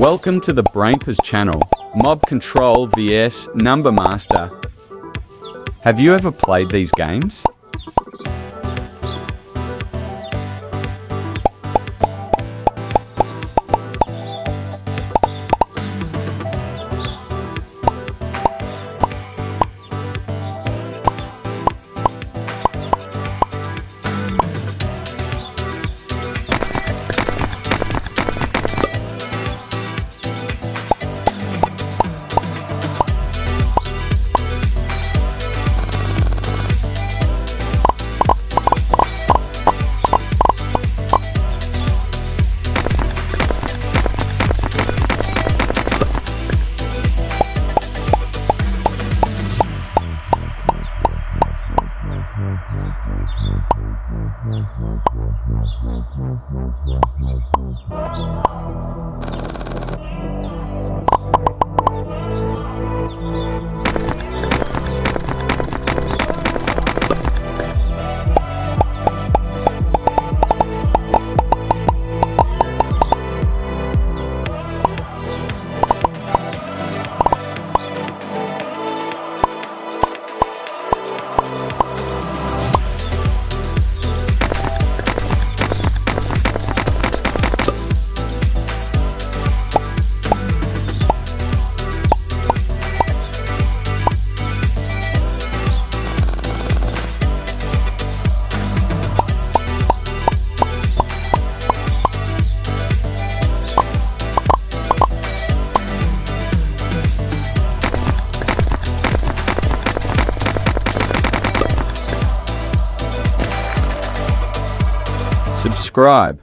Welcome to the Brainpers channel, Mob Control vs Number Master. Have you ever played these games? Thank you. Subscribe.